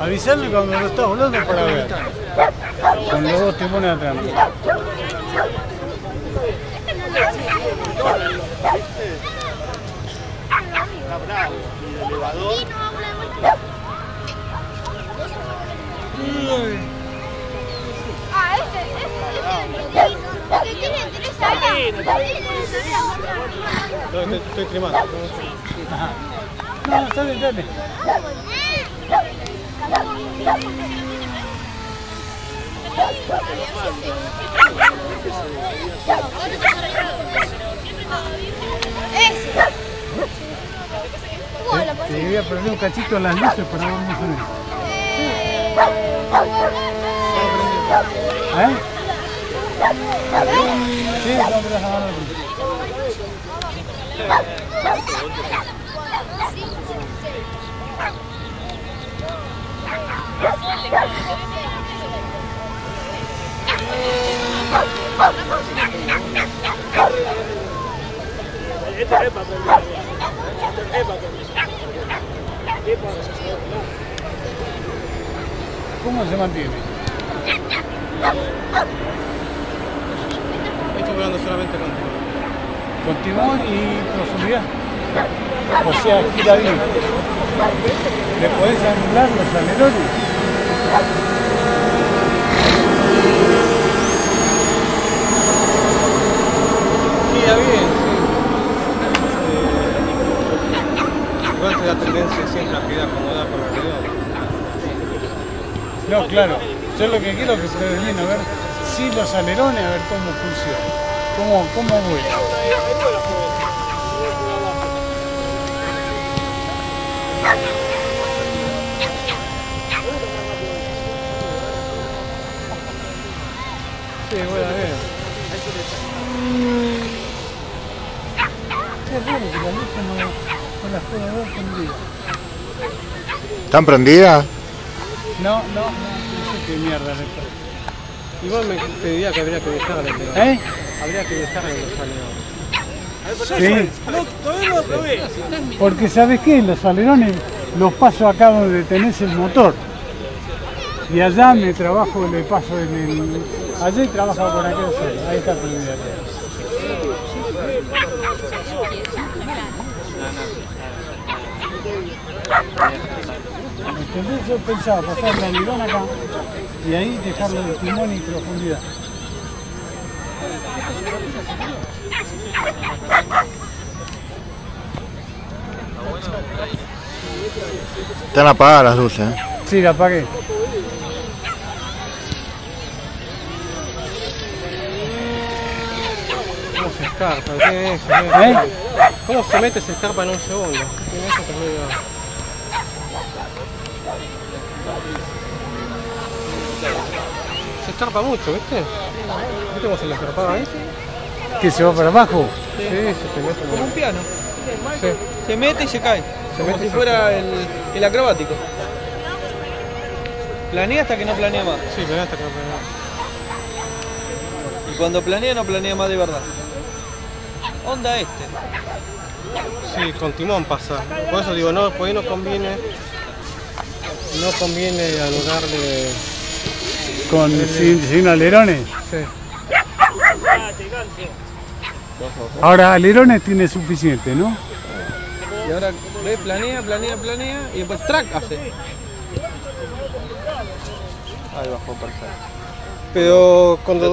Avisarle cuando lo estás volando para ver. Los dos timones atrás este, este, este. Porque tiene tres alas. Estoy, estoy. Ajá. No, está bien, dale. Te voy a poner un cachito en las luces para ver más o. ¿Eh? Sí, no, pero esa mano aquí. ¿Cómo se mantiene? Estoy volando solamente con Con timón y profundidad. O sea, gira bien. Le podés anular los alerones. Gira bien, sí. Eh, igual da tendencia siempre a girar como da por alrededor. No, claro. Yo lo que quiero es que se termine a ver si los alerones, a ver cómo funciona. Cómo, cómo vuela. Sí, vuela bien. Qué raro que la luz no, no las puedo ver prendidas. ¿Están prendidas? No, no, no, no sé qué mierda pasa. Igual me pediría que habría que dejarle, pero ¿Eh? Habría que dejarle los alerones. Sí. Porque ¿sabes qué? Los alerones los paso acá donde tenés el motor. Y allá me trabajo, le paso en el... Allí trabajo con aquel solo. Ahí está prendida. ¿Entendés? Yo pensaba pasar el alerón acá y ahí dejarle el timón y profundidad. Están apagadas las luces. ¿eh? Sí, la apagué. ¿Cómo se escarpa? Tiene eso, ¿eh? ¿Cómo se mete se escarpa en un segundo? Eso que es medio... Se escarpa mucho, ¿viste? ¿Viste cómo se le escarpaba ahí? ¿Que se va para abajo? Sí, se te mete Como un piano. Sí. Se mete y se cae. Se como mete si fuera el, el acrobático. Planea hasta que no planea más. Sí, pero hasta que no planea. Y cuando planea, no planea más de verdad. Onda este. Sí, con timón pasa. Por eso digo, no, por ahí no conviene. No conviene anularle. Con, sin, sin alerones. Sí. Ahora, alerones tiene suficiente, ¿no? Y ahora ve, planea, planea, planea y después track hace. Ahí bajó perfecto. Pero cuando Lo